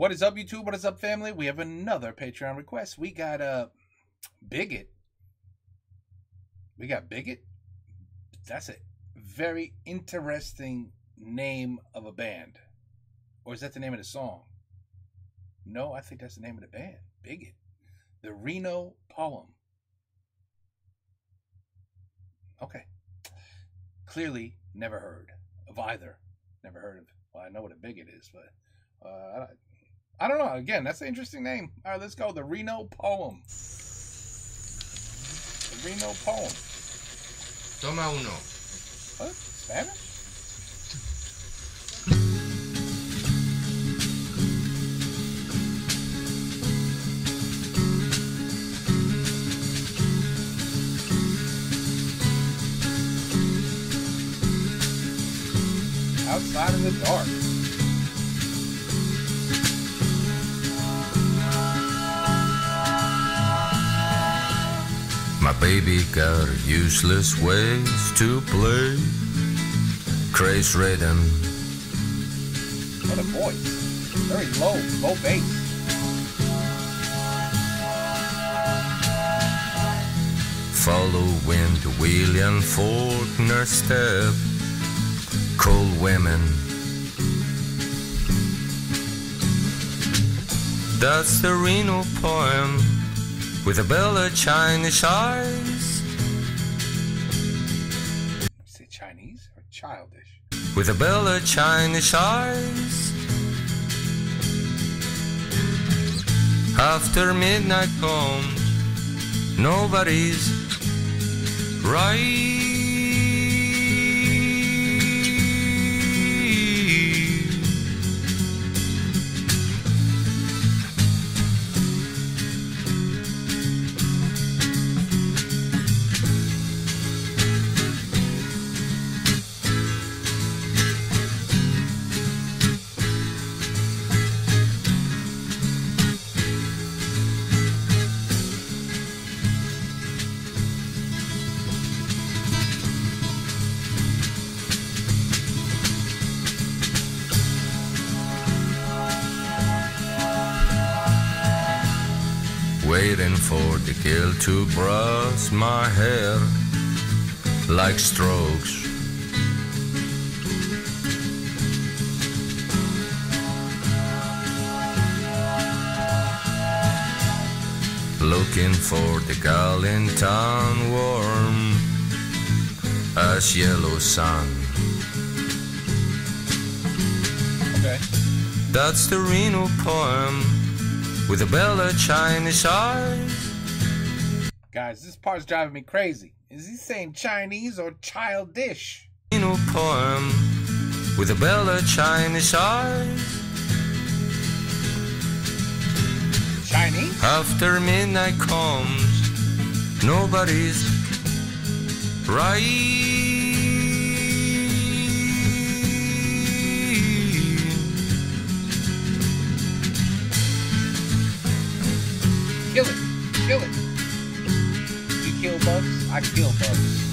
What is up, YouTube? What is up, family? We have another Patreon request. We got a uh, Bigott. We got Bigott. That's a very interesting name of a band, or is that the name of the song? No, I think that's the name of the band. Bigott. The Reno Poem. Okay. Clearly, never heard of either. Never heard of. Well, I know what a bigot is, but uh, I don't know. Again, that's an interesting name. All right, let's go. The Reno Poem. The Reno Poem. Toma uno. What? Spanish? Outside in the dark. My baby got useless ways to play. Craze rhythm. What a voice. Very low, low bass. Following the William Faulkner step. Cold women. That's the Reno poem with a Bella Chinese eyes. Say Chinese or childish? with a Bella Chinese eyes. After midnight comes, nobody's right. Waiting for the girl to brush my hair like strokes. Looking for the girl in town warm as yellow sun. Okay. That's the Reno poem with a Bella Chinese eyes. Guys, this part's driving me crazy. Is he saying Chinese or childish? Poem with a bell Bella Chinese eyes. Chinese? After midnight comes, nobody's right. Kill bugs, I kill bugs.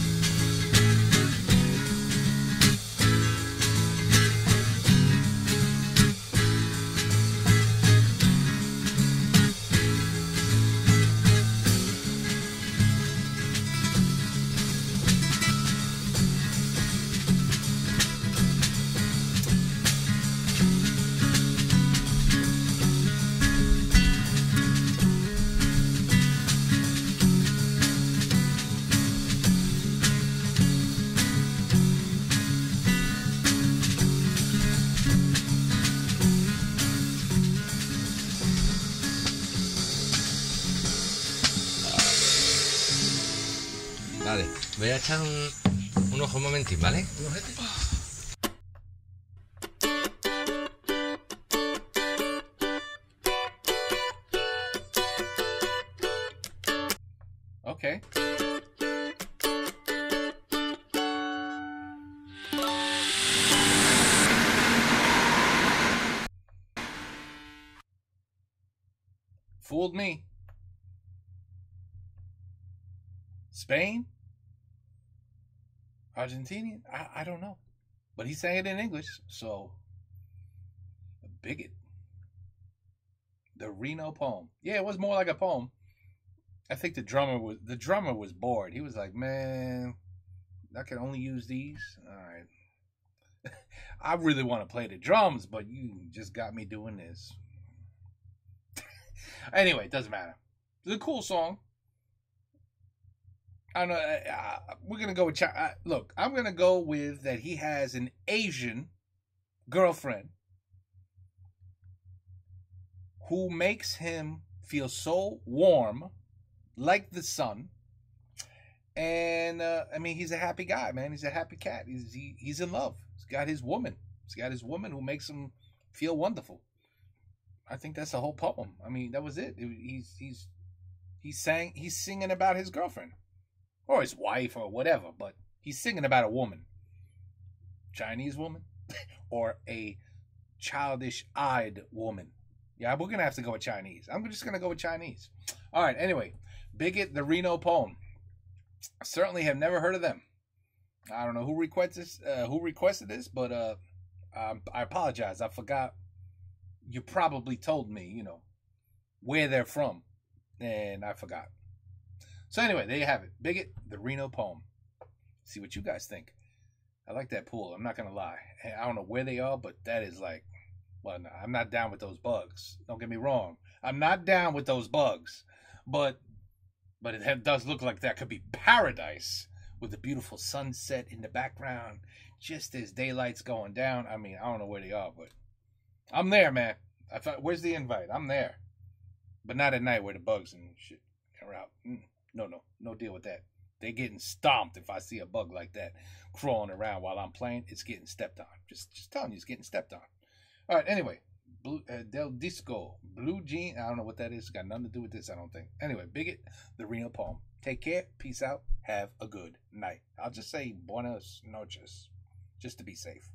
Vale, voy a echar un, un ojo un ¿vale? Okay. Fooled me. Spain? Argentinian? I, I don't know. But he sang it in English, so a Bigott. the Reno poem. Yeah, it was more like a poem. I think the drummer was the drummer was bored. He was like, "Man, I can only use these. All right, I really want to play the drums, but you just got me doing this." anyway, it doesn't matter. It's a cool song. I don't know. Uh, we're gonna go with. Uh, look, I'm gonna go with that. He has an Asian girlfriend who makes him feel so warm, like the sun. And uh, I mean, he's a happy guy, man. He's a happy cat. He's he, he's in love. He's got his woman. He's got his woman who makes him feel wonderful. I think that's the whole poem. I mean, that was it. it he's he's he's saying he's singing about his girlfriend or his wife or whatever, but he's singing about a woman, Chinese woman, or a childish-eyed woman. Yeah, we're gonna have to go with Chinese. I'm just gonna go with Chinese. All right. Anyway, Bigott the Reno poem. Certainly have never heard of them. I don't know who requested this. Uh, who requested this, but uh, um, I apologize. I forgot. You probably told me, you know, where they're from, and I forgot. So anyway, there you have it. Bigott the Reno poem. See what you guys think. I like that pool. I'm not gonna lie. I don't know where they are, but that is like well, no, I'm not down with those bugs. Don't get me wrong. I'm not down with those bugs, but but it does look like that could be paradise with the beautiful sunset in the background, just as daylight's going down. I mean, I don't know where they are, but I'm there, man. I thought, where's the invite? I'm there, but not at night where the bugs and shit are out. Mm, no, no, no deal with that. They're getting stomped if I see a bug like that crawling around while I'm playing. It's getting stepped on. Just, just telling you, it's getting stepped on. All right. Anyway, Blue uh, Del Disco, Blue Jean. I don't know what that is. Got nothing to do with this. I don't think. Anyway, Bigott, the Reno poem. Take care. Peace out. Have a good night. I'll just say buenas noches, just to be safe.